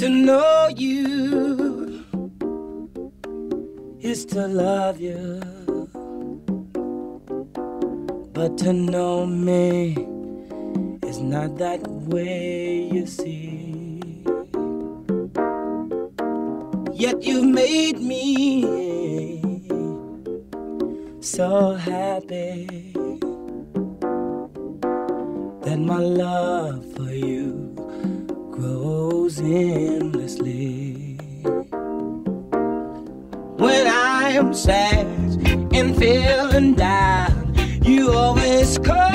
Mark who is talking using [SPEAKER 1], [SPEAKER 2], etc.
[SPEAKER 1] to know you is to love you. But to know me is not that way, you see. Yet you've made me so happy that my love for you grows endlessly. When I am sad and feeling down, you always comfort